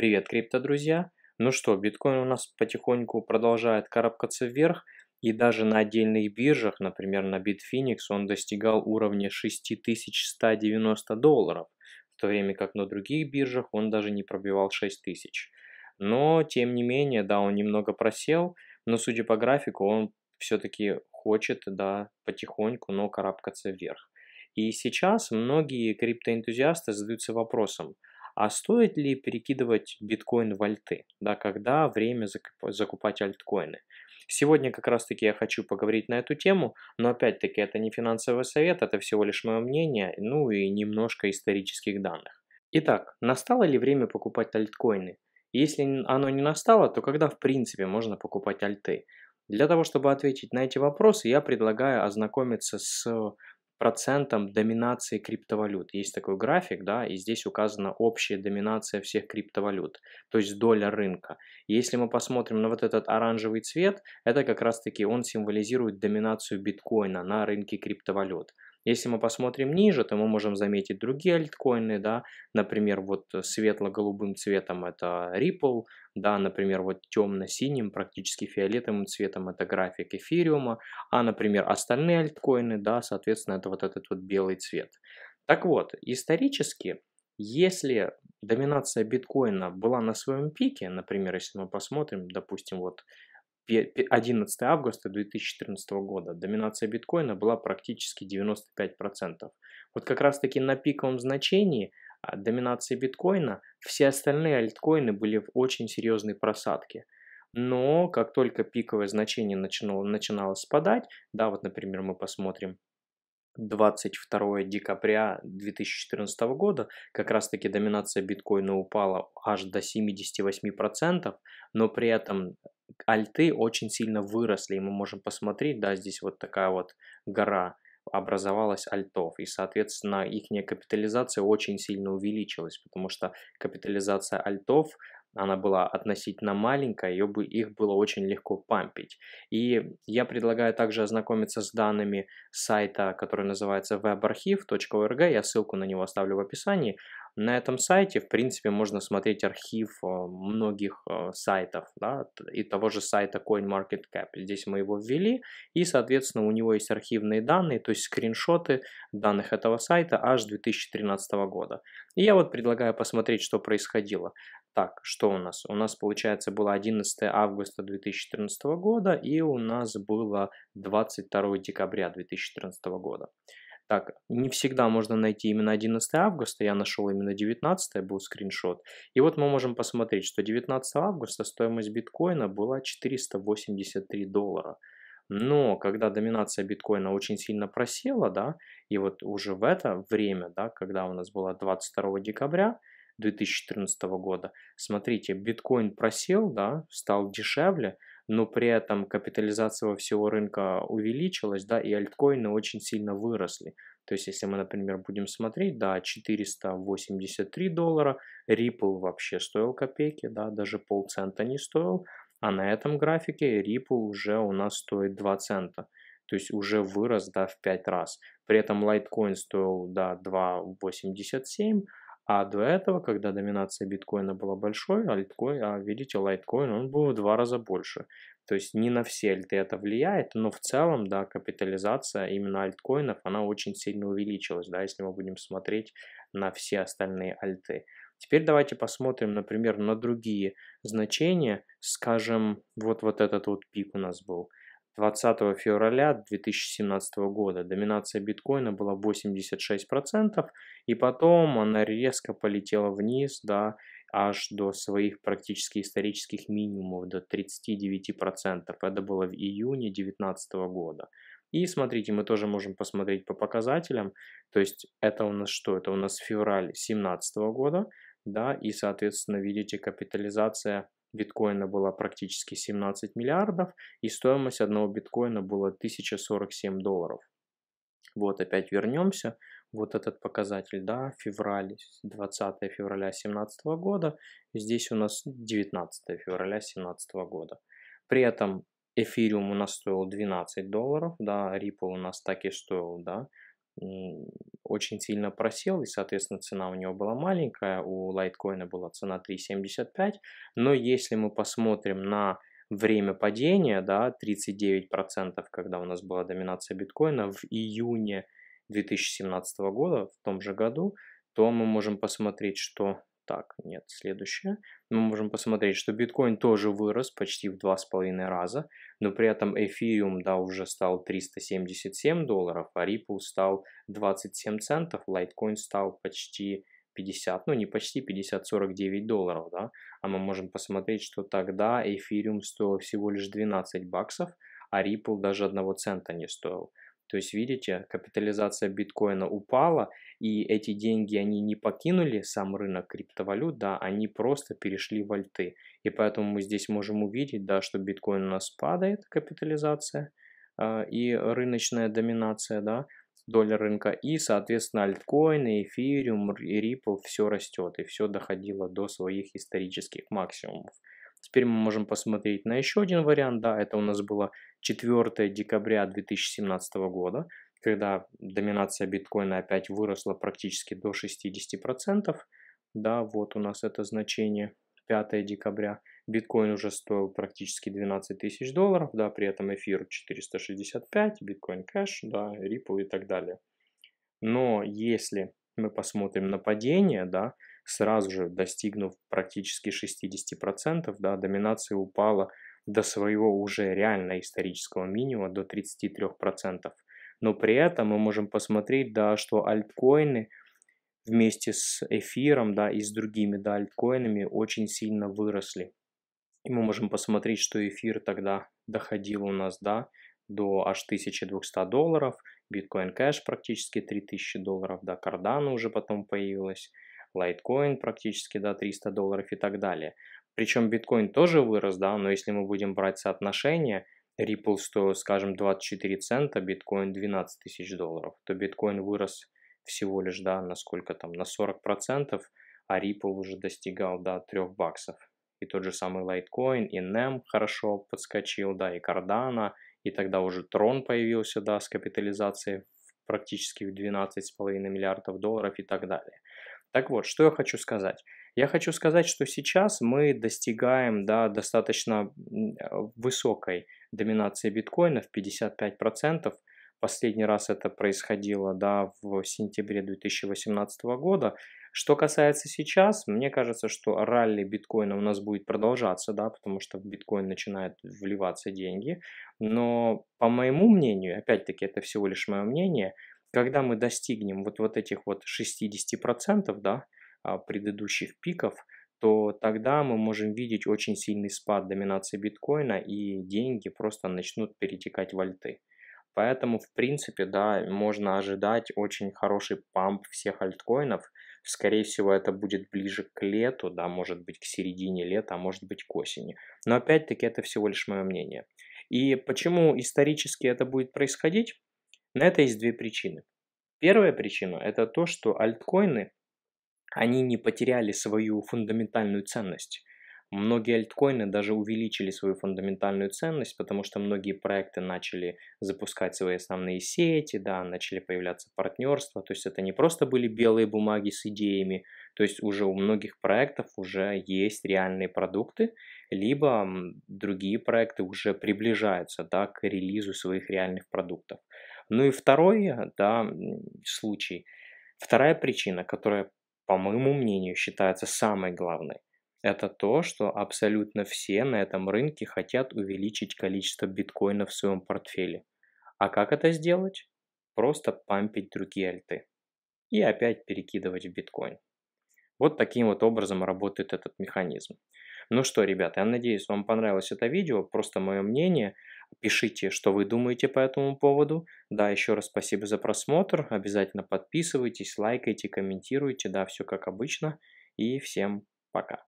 Привет, крипто друзья! Ну что, биткоин у нас потихоньку продолжает карабкаться вверх, и даже на отдельных биржах, например, на Bitfinex, он достигал уровня 6190 долларов, в то время как на других биржах он даже не пробивал 6000. Но, тем не менее, да, он немного просел, но, судя по графику, он все-таки хочет, да, потихоньку, но карабкаться вверх. И сейчас многие криптоэнтузиасты задаются вопросом, а стоит ли перекидывать биткоин в альты, да, когда время закупать альткоины? Сегодня как раз таки я хочу поговорить на эту тему, но опять-таки это не финансовый совет, это всего лишь мое мнение, ну и немножко исторических данных. Итак, настало ли время покупать альткоины? Если оно не настало, то когда в принципе можно покупать альты? Для того, чтобы ответить на эти вопросы, я предлагаю ознакомиться с процентом доминации криптовалют. Есть такой график, да, и здесь указана общая доминация всех криптовалют, то есть доля рынка. если мы посмотрим на вот этот оранжевый цвет, это как раз-таки он символизирует доминацию биткоина на рынке криптовалют. Если мы посмотрим ниже, то мы можем заметить другие альткоины, да, например, вот светло-голубым цветом это Ripple, да, например, вот темно-синим, практически фиолетовым цветом это график эфириума, а, например, остальные альткоины, да, соответственно, это вот этот вот белый цвет. Так вот, исторически, если доминация биткоина была на своем пике, например, если мы посмотрим, допустим, вот 11 августа 2014 года доминация биткоина была практически 95%. Вот как раз таки на пиковом значении а, доминации биткоина все остальные альткоины были в очень серьезной просадке. Но как только пиковое значение начинало, начинало спадать, да, вот, например, мы посмотрим 22 декабря 2014 года как раз таки доминация биткоина упала аж до 78%, но при этом альты очень сильно выросли, и мы можем посмотреть, да, здесь вот такая вот гора образовалась альтов, и, соответственно, их капитализация очень сильно увеличилась, потому что капитализация альтов она была относительно маленькая, ее бы, их было очень легко пампить. И я предлагаю также ознакомиться с данными сайта, который называется webarchive.org, я ссылку на него оставлю в описании. На этом сайте, в принципе, можно смотреть архив э, многих э, сайтов, да, и того же сайта CoinMarketCap. Здесь мы его ввели, и, соответственно, у него есть архивные данные, то есть скриншоты данных этого сайта аж 2013 года. И я вот предлагаю посмотреть, что происходило. Так, что у нас? У нас, получается, было 11 августа 2014 года, и у нас было 22 декабря 2014 года. Так, не всегда можно найти именно 11 августа, я нашел именно 19 был скриншот. И вот мы можем посмотреть, что 19 августа стоимость биткоина была 483 доллара. Но когда доминация биткоина очень сильно просела, да, и вот уже в это время, да, когда у нас было 22 декабря 2014 года, смотрите, биткоин просел, да, стал дешевле, но при этом капитализация всего рынка увеличилась, да, и альткоины очень сильно выросли. То есть, если мы, например, будем смотреть, да, 483 доллара, Ripple вообще стоил копейки, да, даже полцента не стоил, а на этом графике Ripple уже у нас стоит 2 цента. То есть уже вырос, да, в 5 раз. При этом Litecoin стоил, да, 2,87, а до этого, когда доминация биткоина была большой, альткоин, а видите, лайткоин, он был в два раза больше. То есть не на все альты это влияет, но в целом, да, капитализация именно альткоинов, она очень сильно увеличилась, да, если мы будем смотреть на все остальные альты. Теперь давайте посмотрим, например, на другие значения. Скажем, вот, вот этот вот пик у нас был. 20 февраля 2017 года доминация биткоина была 86%, и потом она резко полетела вниз, да, аж до своих практически исторических минимумов, до 39%. Это было в июне 2019 года. И смотрите, мы тоже можем посмотреть по показателям. То есть это у нас что? Это у нас февраль 2017 года, да, и, соответственно, видите, капитализация биткоина была практически 17 миллиардов, и стоимость одного биткоина была 1047 долларов. Вот опять вернемся, вот этот показатель, да, февраль, 20 февраля 2017 года, здесь у нас 19 февраля 2017 года. При этом эфириум у нас стоил 12 долларов, да, Ripple у нас так и стоил, да, очень сильно просел, и, соответственно, цена у него была маленькая, у лайткоина была цена 3.75, но если мы посмотрим на время падения, да, 39%, когда у нас была доминация биткоина в июне 2017 года, в том же году, то мы можем посмотреть, что так, нет, следующее. Мы можем посмотреть, что биткоин тоже вырос почти в два с половиной раза, но при этом эфириум, да, уже стал 377 долларов, а Ripple стал 27 центов, лайткоин стал почти 50, ну не почти 50, 49 долларов, да, а мы можем посмотреть, что тогда эфириум стоил всего лишь 12 баксов, а Ripple даже одного цента не стоил. То есть, видите, капитализация биткоина упала, и эти деньги, они не покинули сам рынок криптовалют, да, они просто перешли в альты. И поэтому мы здесь можем увидеть, да, что биткоин у нас падает, капитализация, э, и рыночная доминация, да, доля рынка, и, соответственно, альткоины, эфириум Ripple все растет, и все доходило до своих исторических максимумов. Теперь мы можем посмотреть на еще один вариант, да, это у нас было 4 декабря 2017 года, когда доминация биткоина опять выросла практически до 60%, да, вот у нас это значение, 5 декабря, биткоин уже стоил практически 12 тысяч долларов, да, при этом эфир 465, биткоин кэш, да, Ripple и так далее. Но если мы посмотрим на падение, да, сразу же достигнув практически 60%, да, доминация упала до своего уже реально исторического минимума, до 33%. Но при этом мы можем посмотреть, да, что альткоины вместе с эфиром, да, и с другими, да, альткоинами очень сильно выросли. И мы можем посмотреть, что эфир тогда доходил у нас, да, до аж 1200 долларов, биткоин кэш практически 3000 долларов, да, кардана уже потом появилась, лайткоин практически, да, 300 долларов и так далее. Причем биткоин тоже вырос, да, но если мы будем брать соотношение, Ripple стоил, скажем, 24 цента, биткоин 12 тысяч долларов, то биткоин вырос всего лишь, да, на сколько там, на 40%, а Ripple уже достигал, да, 3 баксов. И тот же самый Litecoin, и NEM хорошо подскочил, да, и Cardano, и тогда уже Tron появился, да, с капитализацией практически в 12,5 миллиардов долларов и так далее. Так вот, что я хочу сказать. Я хочу сказать, что сейчас мы достигаем да, достаточно высокой доминации биткоина в 55%. Последний раз это происходило да, в сентябре 2018 года. Что касается сейчас, мне кажется, что ралли биткоина у нас будет продолжаться, да, потому что в биткоин начинают вливаться деньги. Но по моему мнению, опять-таки это всего лишь мое мнение, когда мы достигнем вот, вот этих вот 60% да, а, предыдущих пиков, то тогда мы можем видеть очень сильный спад доминации биткоина и деньги просто начнут перетекать в альты. Поэтому, в принципе, да, можно ожидать очень хороший памп всех альткоинов. Скорее всего, это будет ближе к лету, да, может быть, к середине лета, а может быть, к осени. Но опять-таки, это всего лишь мое мнение. И почему исторически это будет происходить? На это есть две причины. Первая причина – это то, что альткоины, они не потеряли свою фундаментальную ценность. Многие альткоины даже увеличили свою фундаментальную ценность, потому что многие проекты начали запускать свои основные сети, да, начали появляться партнерства, то есть это не просто были белые бумаги с идеями, то есть уже у многих проектов уже есть реальные продукты, либо другие проекты уже приближаются да, к релизу своих реальных продуктов. Ну и второй да, случай, вторая причина, которая, по моему мнению, считается самой главной, это то, что абсолютно все на этом рынке хотят увеличить количество биткоина в своем портфеле. А как это сделать? Просто пампить другие альты. И опять перекидывать в биткоин. Вот таким вот образом работает этот механизм. Ну что, ребята, я надеюсь, вам понравилось это видео, просто мое мнение. Пишите, что вы думаете по этому поводу. Да, еще раз спасибо за просмотр. Обязательно подписывайтесь, лайкайте, комментируйте. Да, все как обычно. И всем пока.